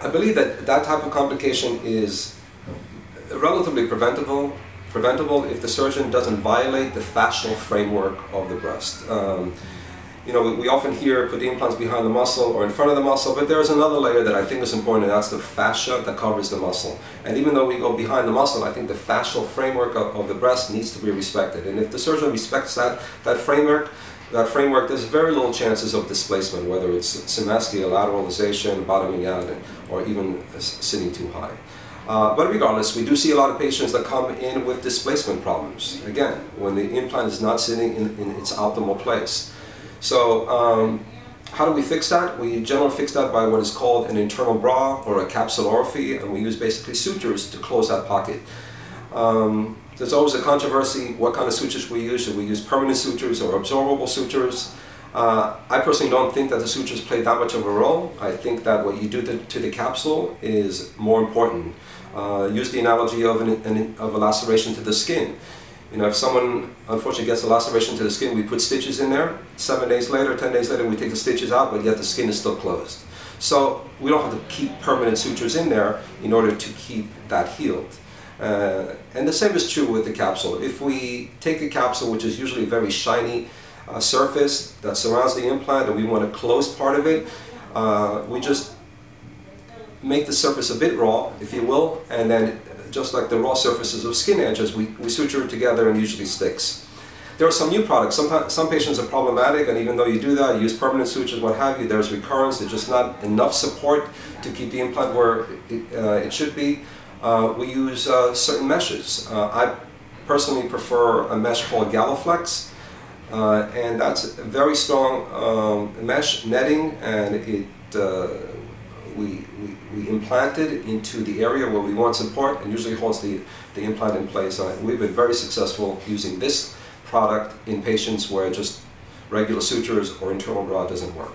I believe that that type of complication is relatively preventable, preventable if the surgeon doesn't violate the fascial framework of the breast. Um, you know, we, often hear put the implants behind the muscle or in front of the muscle, but there's another layer that I think is important, and that's the fascia that covers the muscle. And even though we go behind the muscle, I think the fascial framework of, of the breast needs to be respected. And if the surgeon respects that, that framework, that framework, there's very little chances of displacement, whether it's symmastia, lateralization, bottoming out, or even sitting too high. Uh, but regardless, we do see a lot of patients that come in with displacement problems. Again, when the implant is not sitting in, in its optimal place. So um, how do we fix that? We generally fix that by what is called an internal bra or a capsulorrhaphy, and we use basically sutures to close that pocket. Um, there's always a controversy what kind of sutures we use. Should we use permanent sutures or absorbable sutures? Uh, I personally don't think that the sutures play that much of a role. I think that what you do to, to the capsule is more important. Uh, use the analogy of, an, an, of a laceration to the skin. You know, if someone unfortunately gets a laceration to the skin, we put stitches in there. Seven days later, ten days later, we take the stitches out, but yet the skin is still closed. So we don't have to keep permanent sutures in there in order to keep that healed. Uh, and the same is true with the capsule. If we take a capsule, which is usually a very shiny uh, surface that surrounds the implant, and we want to close part of it, uh, we just make the surface a bit raw, if you will, and then just like the raw surfaces of skin edges, we, we suture it together and usually sticks. There are some new products. Some, some patients are problematic, and even though you do that, you use permanent sutures, what have you, there's recurrence. There's just not enough support to keep the implant where it, uh, it should be. Uh, we use uh, certain meshes. Uh, I personally prefer a mesh called Galaflex, uh, and that's a very strong um, mesh netting, and it uh, we, we, we implant it into the area where we want support and usually holds the, the implant in place. We've been very successful using this product in patients where just regular sutures or internal bra doesn't work.